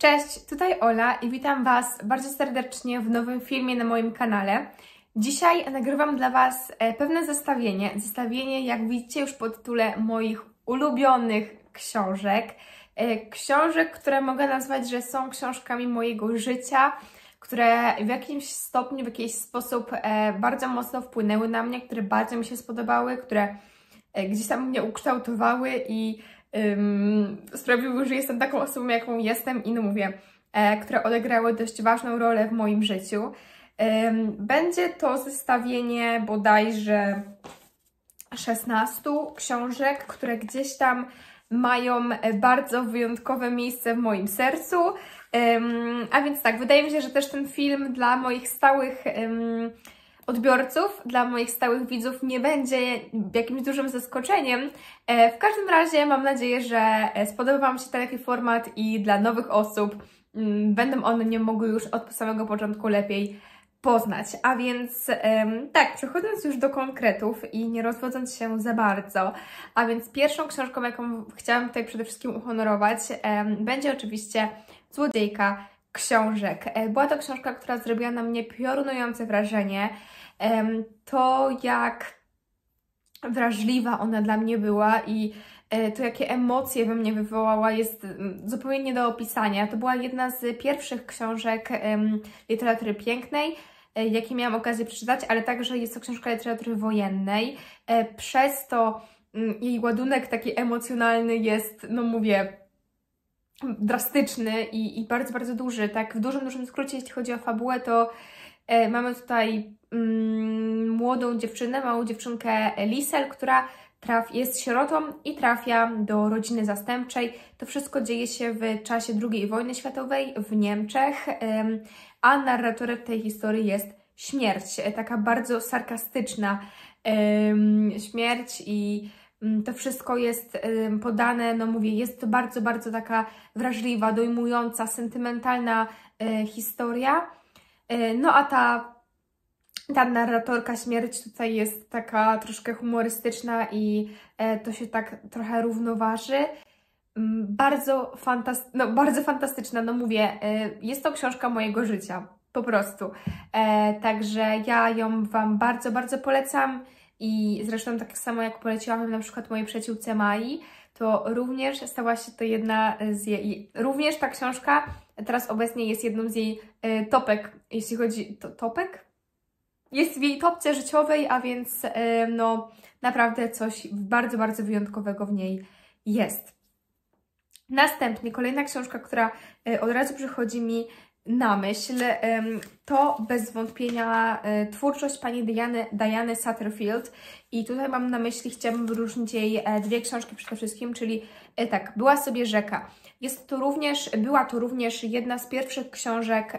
Cześć, tutaj Ola i witam Was bardzo serdecznie w nowym filmie na moim kanale. Dzisiaj nagrywam dla Was e, pewne zestawienie, zestawienie jak widzicie już po tytule moich ulubionych książek. E, książek, które mogę nazwać, że są książkami mojego życia, które w jakimś stopniu, w jakiś sposób e, bardzo mocno wpłynęły na mnie, które bardzo mi się spodobały, które gdzieś tam mnie ukształtowały i sprawiły, że jestem taką osobą, jaką jestem i no mówię, e, które odegrały dość ważną rolę w moim życiu. Będzie to zestawienie bodajże 16 książek, które gdzieś tam mają bardzo wyjątkowe miejsce w moim sercu. A więc tak, wydaje mi się, że też ten film dla moich stałych odbiorców, dla moich stałych widzów nie będzie jakimś dużym zaskoczeniem. E, w każdym razie mam nadzieję, że e, spodoba Wam się taki format i dla nowych osób mm, będą one nie mogły już od samego początku lepiej poznać. A więc tak, przechodząc już do konkretów i nie rozwodząc się za bardzo, a więc pierwszą książką, jaką chciałam tutaj przede wszystkim uhonorować, będzie oczywiście Złodziejka książek. E, była to książka, która zrobiła na mnie piorunujące wrażenie. To, jak wrażliwa ona dla mnie była i e, to, jakie emocje we mnie wywołała, jest mm, zupełnie nie do opisania. To była jedna z pierwszych książek literatury pięknej, e, jakie miałam okazję przeczytać, ale także jest to książka literatury wojennej. Przez to mm, jej ładunek taki emocjonalny jest, no mówię, drastyczny i, i bardzo, bardzo duży. Tak, w dużym, dużym skrócie, jeśli chodzi o fabułę, to e, mamy tutaj mm, młodą dziewczynę, małą dziewczynkę Lisel, która traf, jest sierotą i trafia do rodziny zastępczej. To wszystko dzieje się w czasie II wojny światowej w Niemczech, a narratorem tej historii jest śmierć, e, taka bardzo sarkastyczna śmierć i Mm, to wszystko jest podane, no mówię, jest to bardzo, bardzo taka wrażliwa, dojmująca, sentymentalna e, historia. E, no a ta, ta narratorka śmierć tutaj jest taka troszkę humorystyczna i e, to się tak trochę równoważy. Mm, bardzo, fantast no, bardzo fantastyczna, no mówię, jest to książka mojego życia, po prostu. Także ja ją Wam bardzo, bardzo polecam. I zresztą tak samo jak poleciłam na przykład mojej przyjaciółce Mai, to również stała się to jedna z jej, również ta książka teraz obecnie jest jedną z jej topek, jeśli chodzi, to, topek? Jest w jej topce życiowej, a więc y, no naprawdę coś bardzo, bardzo wyjątkowego w niej jest. Następnie kolejna książka, która y, od razu przychodzi mi na myśl, to bez wątpienia e, twórczość pani Diany, Diany i tutaj mam na myśli, chciałabym wyróżnić jej e, dwie książki przede wszystkim, czyli e, tak, Była sobie rzeka. Jest to również, była to również jedna z pierwszych książek,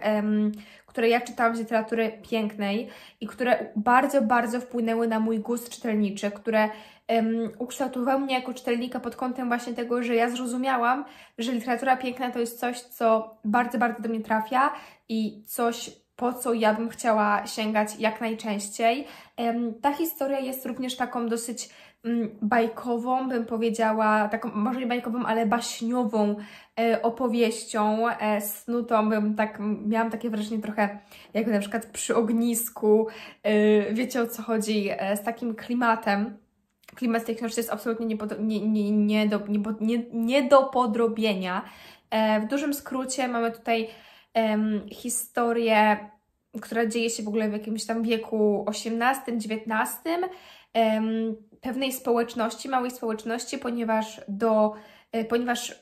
które ja czytałam z literatury pięknej i które bardzo, bardzo wpłynęły na mój gust czytelniczy, które um, ukształtowały mnie jako czytelnika pod kątem właśnie tego, że ja zrozumiałam, że literatura piękna to jest coś, co bardzo, bardzo do mnie trafia i coś, po co ja bym chciała sięgać jak najczęściej. Um, ta historia jest również taką dosyć bajkową, bym powiedziała, taką może nie bajkową, ale baśniową e, opowieścią, e, snutą, bym tak, miałam takie wrażenie trochę jak na przykład przy ognisku, e, wiecie o co chodzi, z takim klimatem klimat tej książki jest absolutnie nie, nie, nie, nie, do, nie, nie, nie do podrobienia. W dużym skrócie mamy tutaj historię, która dzieje się w ogóle w jakimś tam wieku XVIII-XIX, pewnej społeczności, małej społeczności, ponieważ, do, e, ponieważ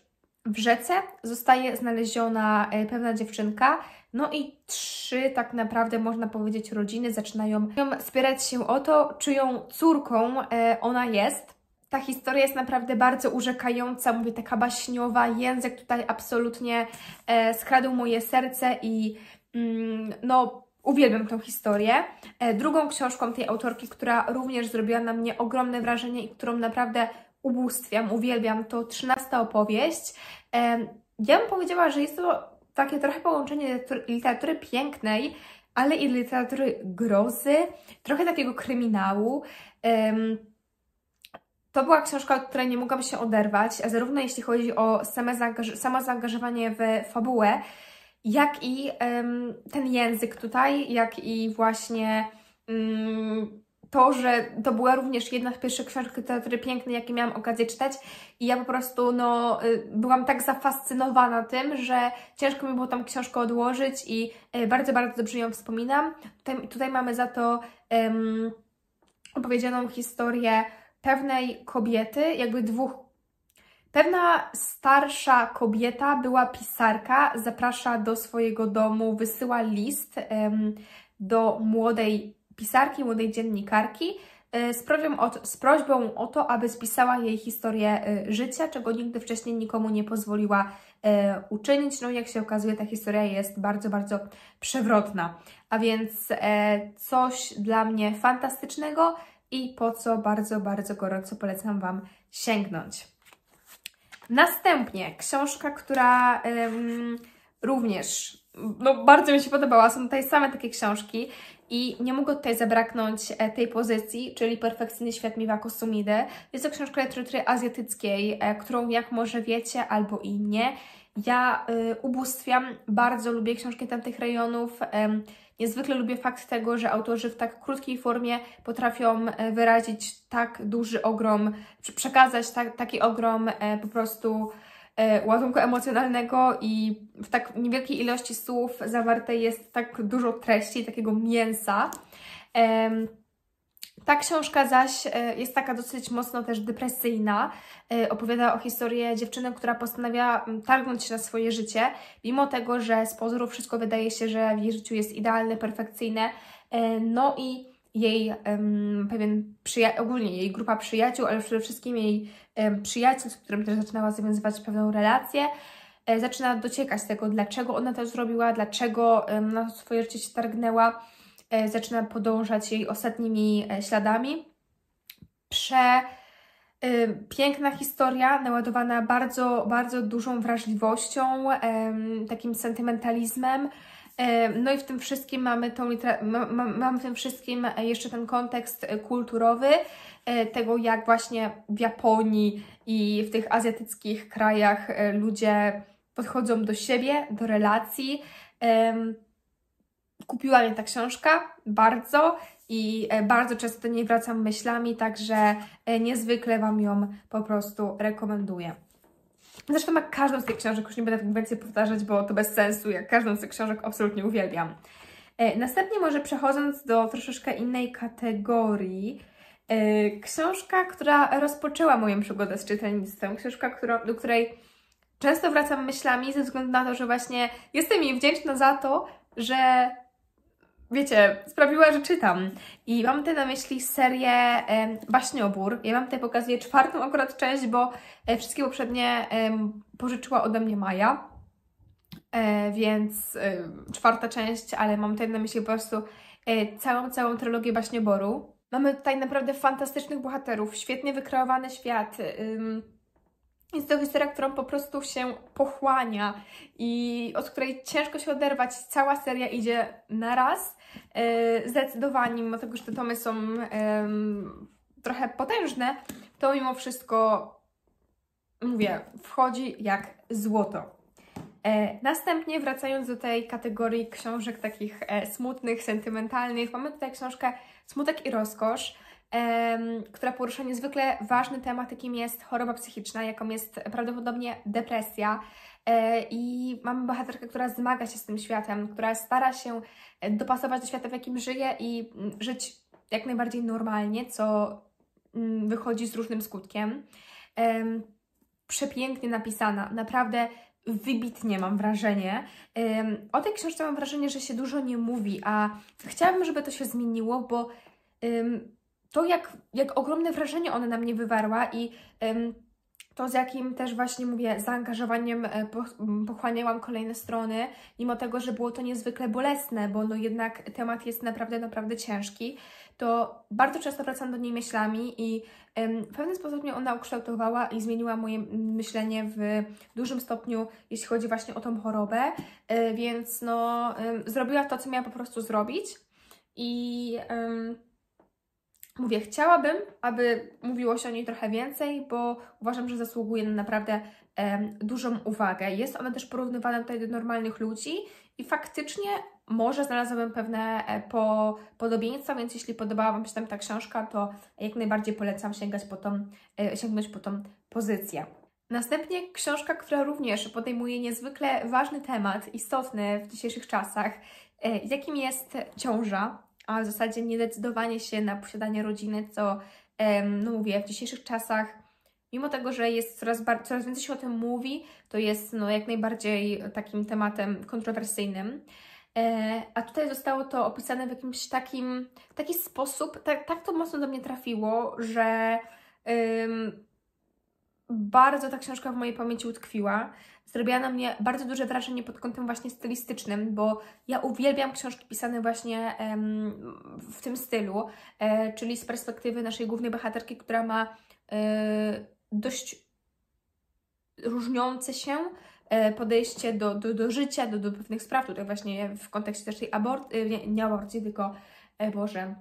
w rzece zostaje znaleziona e, pewna dziewczynka, no i trzy tak naprawdę można powiedzieć rodziny zaczynają spierać się o to, czyją córką e, ona jest. Ta historia jest naprawdę bardzo urzekająca, mówię, taka baśniowa, język tutaj absolutnie skradł moje serce i mm, no uwielbiam tą historię. E, drugą książką tej autorki, która również zrobiła na mnie ogromne wrażenie i którą naprawdę ubóstwiam, uwielbiam, to trzynasta opowieść. E, ja bym powiedziała, że jest to takie trochę połączenie literatury pięknej, ale i literatury grozy, trochę takiego kryminału. To była książka, od której nie mogłam się oderwać, zarówno jeśli chodzi o same zaangaż samo zaangażowanie w fabułę, jak i um, ten język tutaj, jak i właśnie um, to, że to była również jedna z pierwszych książek literatury pięknej, jakie miałam okazję czytać i ja po prostu no, y, byłam tak zafascynowana tym, że ciężko mi było tą książkę odłożyć i y, bardzo, bardzo dobrze ją wspominam. Tutaj, tutaj mamy za to um, opowiedzianą historię pewnej kobiety, jakby dwóch. Pewna starsza kobieta była pisarka, zaprasza do swojego domu, wysyła list do młodej pisarki, młodej dziennikarki e, z prośbą, o, z prośbą o to, aby spisała jej historię e, życia, czego nigdy wcześniej nikomu nie pozwoliła e, uczynić. No jak się okazuje, ta historia jest bardzo, bardzo przewrotna. A więc coś dla mnie fantastycznego i po co bardzo, bardzo gorąco polecam Wam sięgnąć. Następnie książka, która również no, bardzo mi się podobała. Są tutaj same takie książki i nie mogło tutaj zabraknąć e, tej pozycji, czyli Perfekcyjny świat Miwa Kosumidy. Jest to książka literatury azjatyckiej, e, którą jak może wiecie albo i nie, ja y, ubóstwiam, bardzo lubię książki tamtych rejonów. Niezwykle lubię fakt tego, że autorzy w tak krótkiej formie potrafią wyrazić tak duży ogrom, przekazać tak, taki ogrom po prostu E, ładunku emocjonalnego i w tak niewielkiej ilości słów zawartej jest tak dużo treści, takiego mięsa. Ta książka zaś e, jest taka dosyć mocno też depresyjna. E, opowiada o historii dziewczyny, która postanawia targnąć się na swoje życie, mimo tego, że z pozoru wszystko wydaje się, że w jej życiu jest idealne, perfekcyjne. No i jej um, pewien przyja- ogólnie jej grupa przyjaciół, ale przede wszystkim jej um, przyjaciół, z którym też zaczynała zawiązywać pewną relację, e, zaczyna dociekać tego, dlaczego ona to zrobiła, dlaczego um, na swoje życie się targnęła, e, zaczyna podążać jej ostatnimi e, śladami. Prze e, piękna historia, naładowana bardzo, bardzo dużą wrażliwością, takim sentymentalizmem, no i w tym wszystkim mamy, tą mamy w tym wszystkim jeszcze ten kontekst kulturowy, e, tego jak właśnie w Japonii i w tych azjatyckich krajach e, ludzie podchodzą do siebie, do relacji. Kupiła mnie ta książka bardzo i e, bardzo często do niej wracam myślami, także niezwykle Wam ją po prostu rekomenduję. Zresztą jak każdą z tych książek, już nie będę tak więcej powtarzać, bo to bez sensu, jak każdą z tych książek absolutnie uwielbiam. E, następnie może przechodząc do troszeczkę innej kategorii, e, książka, która rozpoczęła moją przygodę z czytelnictwem, książka, którą, do której często wracam myślami ze względu na to, że właśnie jestem jej wdzięczna za to, że wiecie, sprawiła, że czytam. I mam tutaj na myśli serię Baśniobór. Ja Wam tutaj pokazuję czwartą akurat część, bo e, wszystkie poprzednie pożyczyła ode mnie Maja. E, więc e, czwarta część, ale mam tutaj na myśli po prostu całą, całą trylogię Baśnioboru. Mamy tutaj naprawdę fantastycznych bohaterów, świetnie wykreowany świat. Jest to historia, którą po prostu się pochłania i od której ciężko się oderwać. Cała seria idzie na raz. E, zdecydowanie, mimo tego, że te tomy są trochę potężne, to mimo wszystko, mówię, wchodzi jak złoto. E, następnie wracając do tej kategorii książek takich e, smutnych, sentymentalnych, mamy tutaj książkę Smutek i rozkosz która porusza niezwykle ważny temat, jakim jest choroba psychiczna, jaką jest prawdopodobnie depresja. E, I mamy bohaterkę, która zmaga się z tym światem, która stara się e, dopasować do świata, w jakim żyje i mm, żyć jak najbardziej normalnie, co mm, wychodzi z różnym skutkiem. Przepięknie napisana, naprawdę wybitnie mam wrażenie. O tej książce mam wrażenie, że się dużo nie mówi, a chciałabym, żeby to się zmieniło, bo to, jak, jak ogromne wrażenie ona na mnie wywarła i ym, to, z jakim też właśnie mówię, zaangażowaniem e, pochłaniałam kolejne strony, mimo tego, że było to niezwykle bolesne, bo no jednak temat jest naprawdę, naprawdę ciężki, to bardzo często wracam do niej myślami i ym, w pewien sposób mnie ona ukształtowała i zmieniła moje myślenie w dużym stopniu, jeśli chodzi właśnie o tą chorobę, yy, więc no, yy, zrobiła to, co miała po prostu zrobić i... Yy, mówię, chciałabym, aby mówiło się o niej trochę więcej, bo uważam, że zasługuje na naprawdę dużą uwagę. Jest ona też porównywana tutaj do normalnych ludzi i faktycznie może znalazłabym pewne e, po, podobieństwa, więc jeśli podobała Wam się tam ta książka, to jak najbardziej polecam sięgać po tą, e, sięgnąć po tą pozycję. Następnie książka, która również podejmuje niezwykle ważny temat, istotny w dzisiejszych czasach, e, jakim jest ciąża, a w zasadzie niedecydowanie się na posiadanie rodziny, co, no mówię, w dzisiejszych czasach mimo tego, że jest coraz, coraz więcej się o tym mówi, to jest no, jak najbardziej takim tematem kontrowersyjnym. E, a tutaj zostało to opisane w jakimś takim taki sposób, tak, tak to mocno do mnie trafiło, że ym, bardzo ta książka w mojej pamięci utkwiła. Zrobiła na mnie bardzo duże wrażenie pod kątem właśnie stylistycznym, bo ja uwielbiam książki pisane właśnie w tym stylu, e, czyli z perspektywy naszej głównej bohaterki, która ma e, dość różniące się e, podejście do, do, do życia, do, do pewnych spraw, tutaj właśnie w kontekście też tej aborcji, nie, nie aborcji, tylko Boże,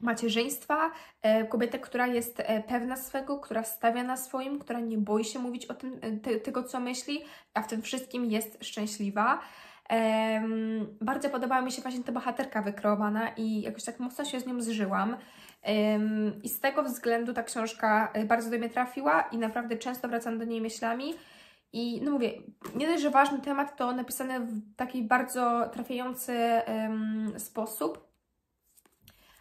macierzyństwa, e, kobietę, która jest pewna swego, która stawia na swoim, która nie boi się mówić o tym, te, tego, co myśli, a w tym wszystkim jest szczęśliwa. Um, bardzo podobała mi się właśnie ta bohaterka wykreowana i jakoś tak mocno się z nią zżyłam. Um, I z tego względu ta książka y, bardzo do mnie trafiła i naprawdę często wracam do niej myślami. I no mówię, nie dość, że ważny temat, to napisane w taki bardzo trafiający um, sposób.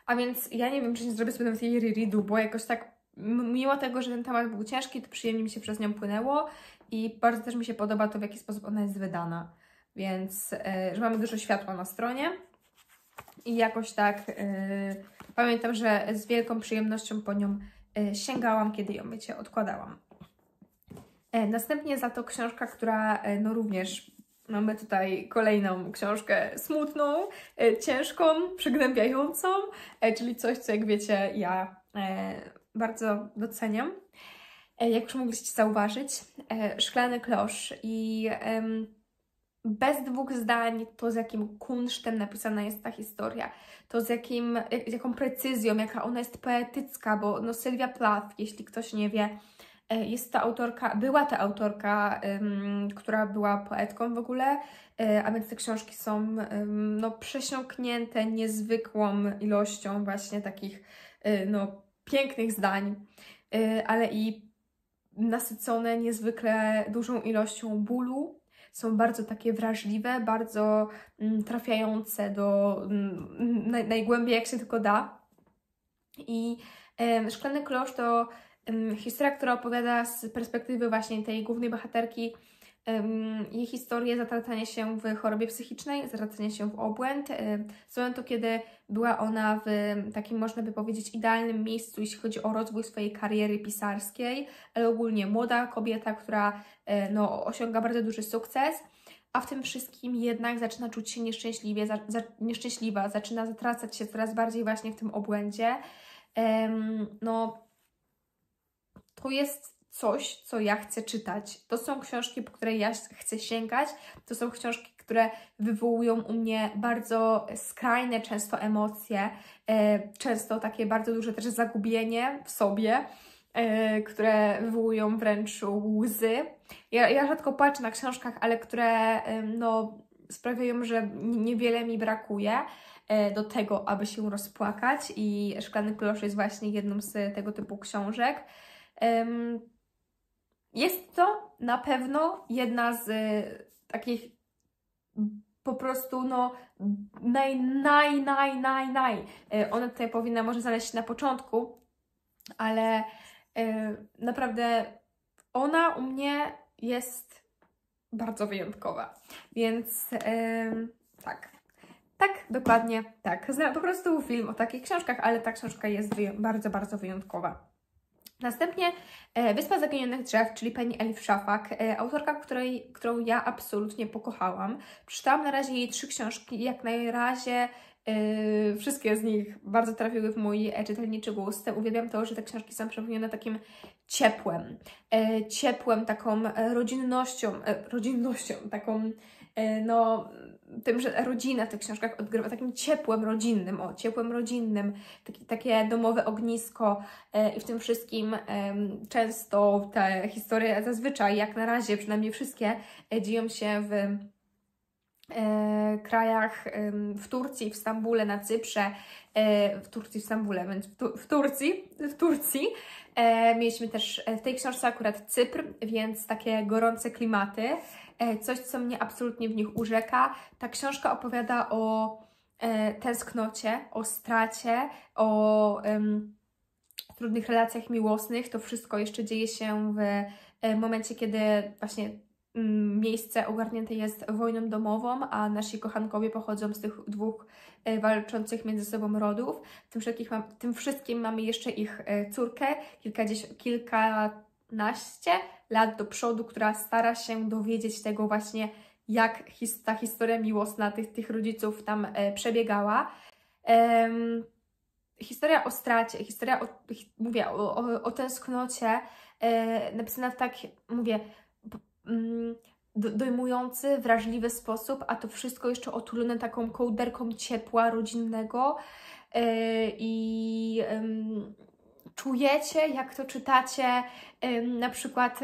A więc ja nie wiem, czy nie zrobię sobie nawet jej rereadu, bo jakoś tak, mimo tego, że ten temat był ciężki, to przyjemnie mi się przez nią płynęło i bardzo też mi się podoba to, w jaki sposób ona jest wydana. Więc, e, że mamy dużo światła na stronie i jakoś tak e, pamiętam, że z wielką przyjemnością po nią e, sięgałam, kiedy ją, wiecie, odkładałam. Następnie za to książka, która no również mamy tutaj kolejną książkę smutną, ciężką, przygnębiającą, czyli coś, co jak wiecie ja bardzo doceniam. Jak już mogliście zauważyć, Szklany klosz i bez dwóch zdań to, z jakim kunsztem napisana jest ta historia, to z, jakim, jaką precyzją, jaka ona jest poetycka, bo no Sylwia Plath, jeśli ktoś nie wie, e, jest ta autorka, była ta autorka, która była poetką w ogóle, e, a więc te książki są no, przesiąknięte niezwykłą ilością właśnie takich e, no, pięknych zdań, ale i nasycone niezwykle dużą ilością bólu, są bardzo takie wrażliwe, bardzo mm, trafiające do mm, naj, najgłębiej jak się tylko da. I e, Szklany Klosz to e, historia, która opowiada z perspektywy właśnie tej głównej bohaterki jej historię zatracania się w chorobie psychicznej, zatracania się w obłęd, z momentu, kiedy była ona w takim, można by powiedzieć, idealnym miejscu, jeśli chodzi o rozwój swojej kariery pisarskiej, ale ogólnie młoda kobieta, która e, no, osiąga bardzo duży sukces, a w tym wszystkim jednak zaczyna czuć się nieszczęśliwie, za, za, nieszczęśliwa, zaczyna zatracać się coraz bardziej właśnie w tym obłędzie. no, to jest coś, co ja chcę czytać. To są książki, po które ja chcę sięgać. To są książki, które wywołują u mnie bardzo skrajne często emocje, e, często takie bardzo duże też zagubienie w sobie, e, które wywołują wręcz łzy. Ja, ja rzadko płaczę na książkach, ale które no, sprawiają, że niewiele mi brakuje e, do tego, aby się rozpłakać i Szklany Klosz jest właśnie jedną z tego typu książek. Jest to na pewno jedna z y, takich po prostu no naj, naj, naj, naj, naj. Y, ona tutaj powinna może znaleźć na początku, ale y, naprawdę ona u mnie jest bardzo wyjątkowa. Więc tak. Tak, dokładnie tak. Znam po prostu film o takich książkach, ale ta książka jest bardzo, bardzo wyjątkowa. Następnie e, Wyspa Zaginionych Drzew, czyli pani Elif Szafak, e, autorka, której, którą ja absolutnie pokochałam. Przeczytałam na razie jej trzy książki jak na razie Yy, wszystkie z nich bardzo trafiły w mój czytelniczy gust. Uwielbiam to, że te książki są przepełnione takim ciepłem, yy, ciepłem, taką rodzinnością, yy, rodzinnością, taką no, tym, że rodzina w tych książkach odgrywa takim ciepłem rodzinnym, o, ciepłem rodzinnym, taki, takie domowe ognisko i w tym wszystkim często te historie zazwyczaj, jak na razie przynajmniej wszystkie, dzieją się w e, krajach w Turcji, w Stambule, na Cyprze, e, w Turcji, w Stambule, więc w, tu, w Turcji, w Turcji. E, mieliśmy też w tej książce akurat Cypr, więc takie gorące klimaty. Coś, co mnie absolutnie w nich urzeka. Ta książka opowiada o tęsknocie, o stracie, o trudnych relacjach miłosnych. To wszystko jeszcze dzieje się w momencie, kiedy właśnie Mm, miejsce ogarnięte jest wojną domową, a nasi kochankowie pochodzą z tych dwóch e, walczących między sobą rodów. Tym, wszystkim, tym wszystkim mamy jeszcze ich e, córkę, kilkanaście lat do przodu, która stara się dowiedzieć tego właśnie, jak ta historia miłosna tych, tych rodziców tam e, przebiegała. Historia o stracie, historia o, mówię, o, o, o tęsknocie, e, napisana w tak, mówię, Mm, dojmujący, wrażliwy sposób, a to wszystko jeszcze otulone taką kołderką ciepła, rodzinnego e, i czujecie, jak to czytacie, na przykład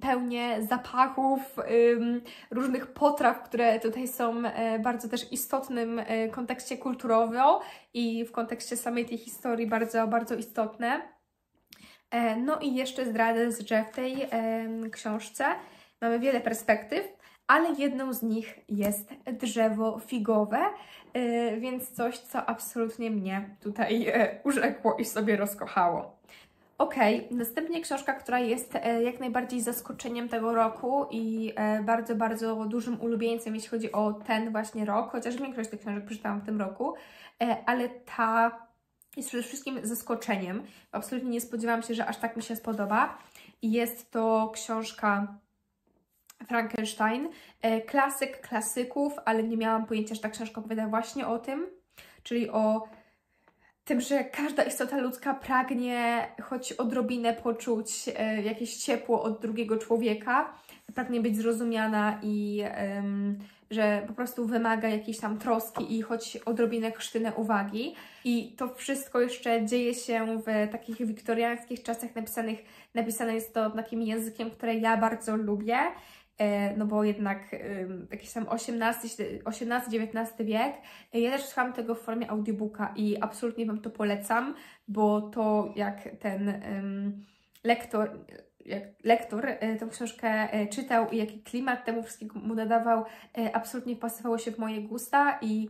pełnie zapachów, różnych potraw, które tutaj są e, bardzo też istotnym e, kontekście kulturowym i w kontekście samej tej historii bardzo, bardzo istotne. E, no i jeszcze zdradzę, że w tej książce mamy wiele perspektyw, ale jedną z nich jest drzewo figowe, e, więc coś, co absolutnie mnie tutaj e, urzekło i sobie rozkochało. Ok, następnie książka, która jest jak najbardziej zaskoczeniem tego roku i bardzo, bardzo dużym ulubieńcem, jeśli chodzi o ten właśnie rok, chociaż większość tych książek przeczytałam w tym roku, ale ta jest przede wszystkim zaskoczeniem. Absolutnie nie spodziewałam się, że aż tak mi się spodoba. Jest to książka Frankenstein, e, klasyk klasyków, ale nie miałam pojęcia, że ta książka opowiada właśnie o tym, czyli o tym, że każda istota ludzka pragnie choć odrobinę poczuć e, jakieś ciepło od drugiego człowieka, pragnie być zrozumiana i że po prostu wymaga jakiejś tam troski i choć odrobinę krztynę uwagi. I to wszystko jeszcze dzieje się w takich wiktoriańskich czasach napisanych, napisane jest to takim językiem, które ja bardzo lubię, no bo jednak jakiś tam XVIII-XIX wiek. Ja też słucham tego w formie audiobooka i absolutnie Wam to polecam, bo to jak ten lektor jak lektor e, tę książkę e, czytał i jaki klimat temu wszystkiemu nadawał, e, absolutnie pasowało się w moje gusta i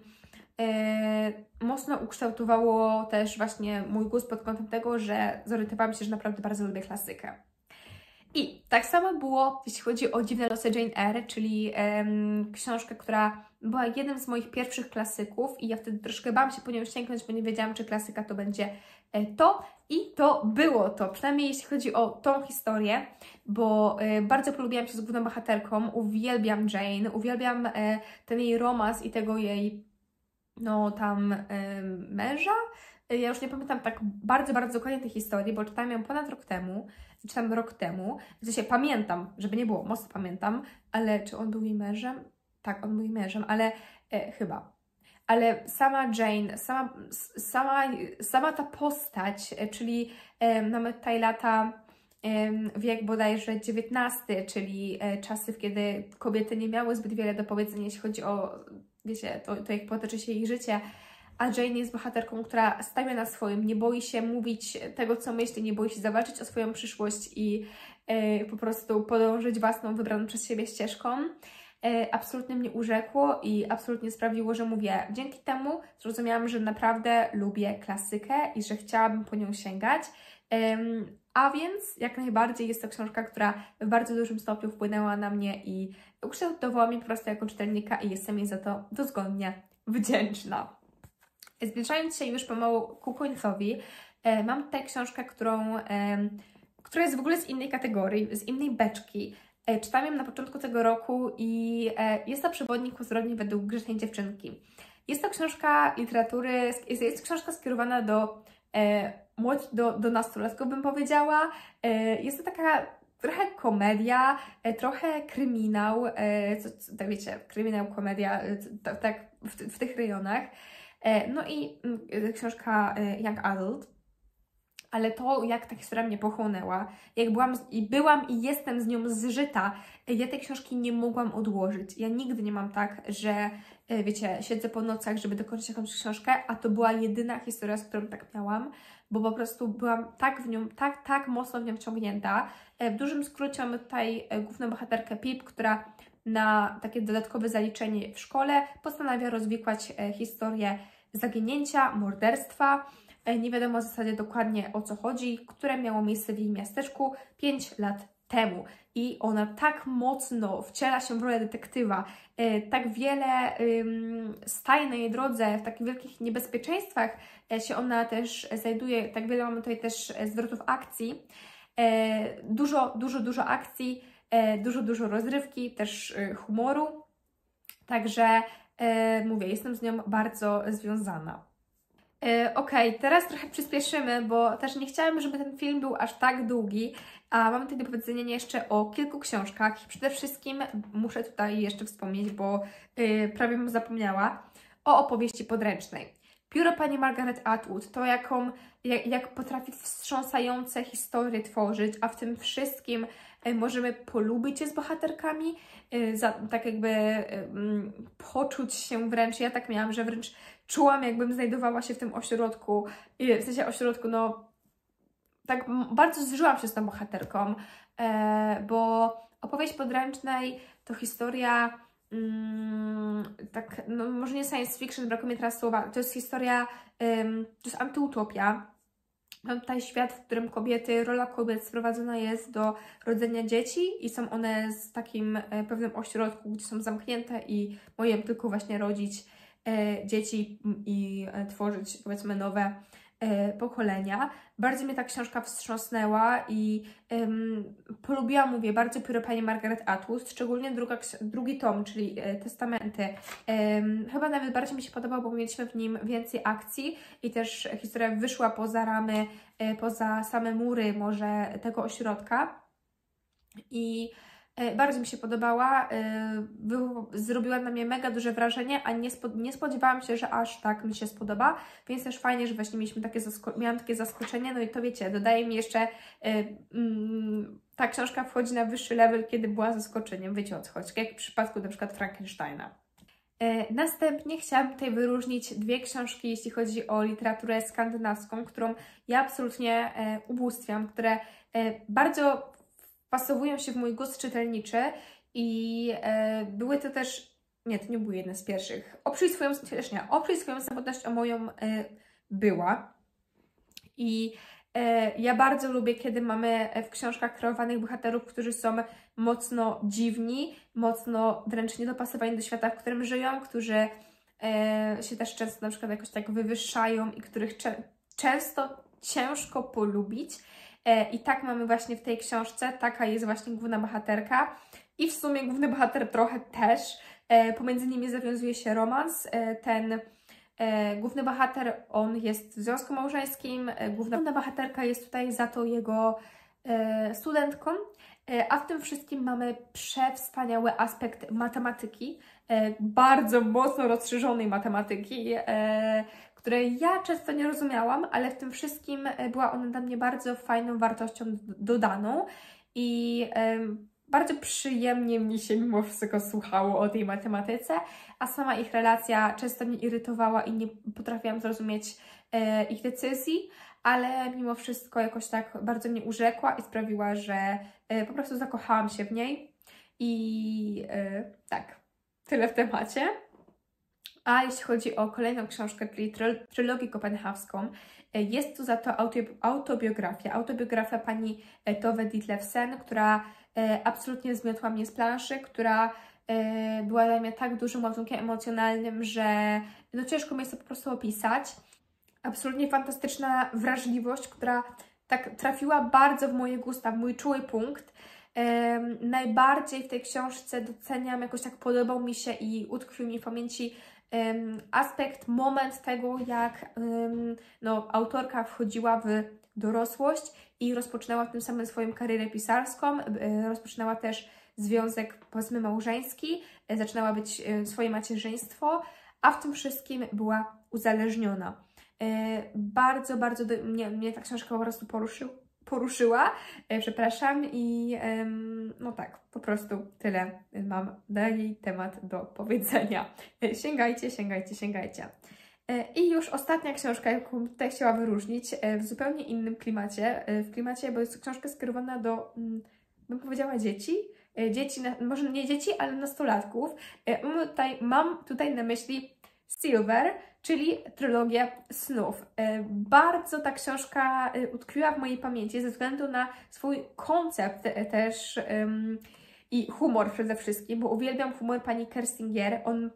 mocno ukształtowało też właśnie mój gust pod kątem tego, że zorientowałam się, że naprawdę bardzo lubię klasykę. I tak samo było, jeśli chodzi o Dziwne losy Jane Eyre, czyli książkę, która była jednym z moich pierwszych klasyków i ja wtedy troszkę bałam się po nią sięgnąć, bo nie wiedziałam, czy klasyka to będzie E, to i to było to, przynajmniej jeśli chodzi o tą historię, bo y, bardzo polubiłam się z główną bohaterką, uwielbiam Jane, uwielbiam y, ten jej romans i tego jej, no tam, męża. Ja już nie pamiętam tak bardzo, bardzo dokładnie tej historii, bo czytałam ją ponad rok temu, czytam rok temu, w sensie pamiętam, żeby nie było, mocno pamiętam, ale czy on był jej mężem? Tak, on był jej mężem, ale chyba ale sama Jane, sama, sama, sama ta postać, e, czyli e, mamy tutaj lata e, wiek bodajże XIX, czyli e, czasy, kiedy kobiety nie miały zbyt wiele do powiedzenia, jeśli chodzi o, wiecie, to, to jak potoczy się ich życie, a Jane jest bohaterką, która stawia na swoim, nie boi się mówić tego, co myśli, nie boi się zawalczyć o swoją przyszłość i e, po prostu podążyć własną, wybraną przez siebie ścieżką. E, absolutnie mnie urzekło i absolutnie sprawiło, że mówię, dzięki temu zrozumiałam, że naprawdę lubię klasykę i że chciałabym po nią sięgać. A więc jak najbardziej jest to książka, która w bardzo dużym stopniu wpłynęła na mnie i ukształtowała mnie po prostu jako czytelnika i jestem jej za to dozgodnie wdzięczna. Zbliżając się już pomału ku końcowi, e, mam tutaj książkę, którą, która jest w ogóle z innej kategorii, z innej beczki. E, czytałam ją na początku tego roku i e, jest to przewodnik ku zdrowiu według grzecznej dziewczynki. Jest to książka literatury, jest, jest książka skierowana do, e, do, do nastolatków, bym powiedziała. E, jest to taka trochę komedia, trochę kryminał, co, co, tak wiecie, kryminał, komedia, tak w, w tych rejonach. No i mm, książka Young Adult ale to, jak ta historia mnie pochłonęła, jak byłam i byłam i jestem z nią zżyta, ja tej książki nie mogłam odłożyć. Ja nigdy nie mam tak, że e, wiecie, siedzę po nocach, żeby dokończyć jakąś książkę, a to była jedyna historia, z którą tak miałam, bo po prostu byłam tak w nią, tak, tak mocno w nią wciągnięta. E, w dużym skrócie mamy tutaj e, główną bohaterkę Pip, która na takie dodatkowe zaliczenie w szkole postanawia rozwikłać historię zaginięcia, morderstwa, E, nie wiadomo w zasadzie dokładnie o co chodzi, które miało miejsce w jej miasteczku 5 lat temu. I ona tak mocno wciela się w rolę detektywa, e, tak wiele staj na jej drodze, w takich wielkich niebezpieczeństwach e, się ona też znajduje, tak wiele mamy tutaj też zwrotów akcji. Dużo, dużo, dużo akcji, dużo, dużo rozrywki, też humoru. Także mówię, jestem z nią bardzo związana. E, okay, teraz trochę przyspieszymy, bo też nie chciałam, żeby ten film był aż tak długi, a mam tutaj do powiedzenia jeszcze o kilku książkach. Przede wszystkim muszę tutaj jeszcze wspomnieć, bo prawie bym zapomniała, o opowieści podręcznej. Pióro pani Margaret Atwood, to jaką, jak, jak potrafi wstrząsające historie tworzyć, a w tym wszystkim możemy polubić je z bohaterkami, y, za, tak jakby y, poczuć się wręcz, ja tak miałam, że wręcz czułam, jakbym znajdowała się w tym ośrodku, w sensie ośrodku, no tak bardzo zżyłam się z tą bohaterką, e, bo opowieść podręcznej to historia mm, tak, no może nie science fiction, brakuje mi teraz słowa, to jest historia, to jest antyutopia. Tutaj świat, w którym kobiety, rola kobiet sprowadzona jest do rodzenia dzieci i są one w takim e, pewnym ośrodku, gdzie są zamknięte i mają tylko właśnie rodzić E, dzieci i e, tworzyć powiedzmy nowe pokolenia. Bardzo mnie ta książka wstrząsnęła i um, polubiłam, mówię, bardzo pióro pani Margaret Atwood, szczególnie druga, drugi tom, czyli Testamenty. Um, chyba nawet bardziej mi się podobał, bo mieliśmy w nim więcej akcji i też historia wyszła poza ramy, poza same mury może tego ośrodka. I E, bardzo mi się podobała, e, zrobiła na mnie mega duże wrażenie, a nie, nie spodziewałam się, że aż tak mi się spodoba, więc też fajnie, że właśnie mieliśmy takie miałam takie zaskoczenie, no i to wiecie, dodaje mi jeszcze, e, mm, ta książka wchodzi na wyższy level, kiedy była zaskoczeniem, wiecie o co chodzi, jak w przypadku na przykład Frankensteina. Następnie chciałabym tutaj wyróżnić dwie książki, jeśli chodzi o literaturę skandynawską, którą ja absolutnie ubóstwiam, które bardzo pasowują się w mój gust czytelniczy i e, były to też, nie, to nie były jedne z pierwszych. Oprzyj swoją, też nie, oprzyj swoją samotność o moją e, była. I e, ja bardzo lubię, kiedy mamy w książkach kreowanych bohaterów, którzy są mocno dziwni, mocno wręcz niedopasowani do świata, w którym żyją, którzy e, się też często na przykład jakoś tak wywyższają i których często ciężko polubić. E, I tak mamy właśnie w tej książce, taka jest właśnie główna bohaterka. I w sumie główny bohater trochę też. E, pomiędzy nimi zawiązuje się romans. E, ten główny bohater, on jest w związku małżeńskim. Główna bohaterka jest tutaj za to jego studentką. A w tym wszystkim mamy przewspaniały aspekt matematyki, bardzo mocno rozszerzonej matematyki, której ja często nie rozumiałam, ale w tym wszystkim e, była ona dla mnie bardzo fajną wartością dodaną i bardzo przyjemnie mi się mimo wszystko słuchało o tej matematyce, a sama ich relacja często mnie irytowała i nie potrafiłam zrozumieć e, ich decyzji, ale mimo wszystko jakoś tak bardzo mnie urzekła i sprawiła, że e, po prostu zakochałam się w niej. I tak, tyle w temacie. A jeśli chodzi o kolejną książkę, czyli trylogię kopenhaską, e, jest to za to autobiografia. Autobiografia pani Tove Ditlevsen, która e, absolutnie zmiotła mnie z planszy, która e, była dla mnie tak dużym ładunkiem emocjonalnym, że no ciężko mi jest to po prostu opisać. Absolutnie fantastyczna wrażliwość, która tak trafiła bardzo w moje gusta, w mój czuły punkt. Um, najbardziej w tej książce doceniam, jakoś tak podobał mi się i utkwił mi w pamięci aspekt, moment tego, jak no, autorka wchodziła w dorosłość i rozpoczynała tym samym swoją karierę pisarską, rozpoczynała też związek, powiedzmy, małżeński, zaczynała być swoje macierzyństwo, a w tym wszystkim była uzależniona. Bardzo, bardzo mnie, mnie ta książka po prostu poruszył, poruszyła, przepraszam i no tak, po prostu tyle mam na jej temat do powiedzenia. Sięgajcie, sięgajcie, sięgajcie. E, I już ostatnia książka, jaką tutaj chciałam wyróżnić, e, w zupełnie innym klimacie. E, w klimacie, bo jest to książka skierowana do, mm, bym powiedziała, dzieci. Dzieci, może nie dzieci, ale nastolatków. Mam tutaj na myśli Silver, czyli trylogię snów. Bardzo ta książka utkwiła w mojej pamięci ze względu na swój koncept też i humor przede wszystkim, bo uwielbiam humor pani Kerstinger. On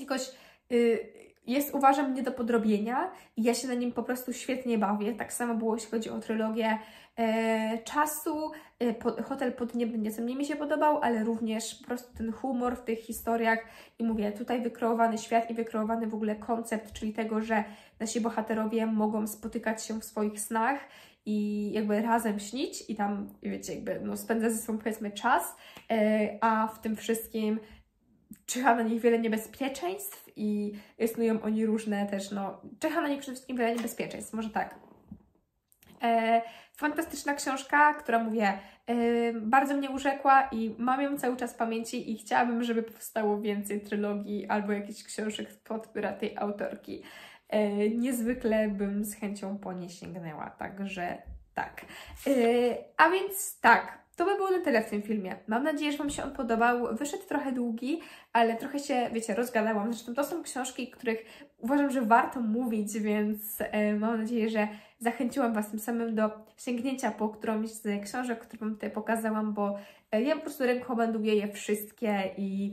jakoś y, jest, uważam, nie do podrobienia i ja się na nim po prostu świetnie bawię. Tak samo było, jeśli chodzi o trylogię e, Czasu, e, po, Hotel Podniebny nieco mniej mi się podobał, ale również po prostu ten humor w tych historiach i mówię, tutaj wykreowany świat i wykreowany w ogóle koncept, czyli tego, że nasi bohaterowie mogą spotykać się w swoich snach i jakby razem śnić i tam, wiecie, jakby no, spędzać ze sobą powiedzmy czas, e, a w tym wszystkim czyha na nich wiele niebezpieczeństw i istnieją oni różne też, no, czyha na nich przede wszystkim wiele niebezpieczeństw, może tak. E, fantastyczna książka, która mówię, e, bardzo mnie urzekła i mam ją cały czas w pamięci i chciałabym, żeby powstało więcej trylogii albo jakichś książek pod tej autorki. E, niezwykle bym z chęcią po nie sięgnęła, także tak. E, a więc tak, to by było na tyle w tym filmie. Mam nadzieję, że Wam się on podobał. Wyszedł trochę długi, ale trochę się, wiecie, rozgadałam. Zresztą to są książki, których uważam, że warto mówić, więc e, mam nadzieję, że zachęciłam Was tym samym do sięgnięcia po którąś z książek, które Wam tutaj pokazałam, bo e, ja po prostu rekomenduję je wszystkie i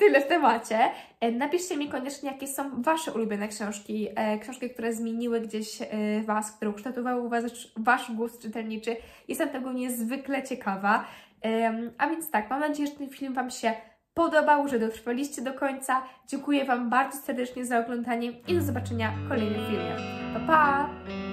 tyle w temacie. E, napiszcie mi koniecznie, jakie są Wasze ulubione książki, e, książki, które zmieniły gdzieś e, Was, które ukształtowały was, Wasz gust czytelniczy. Jestem tego niezwykle ciekawa. A więc tak, mam nadzieję, że ten film Wam się podobał, że dotrwaliście do końca. Dziękuję Wam bardzo serdecznie za oglądanie i do zobaczenia w kolejnym filmie. Pa, pa!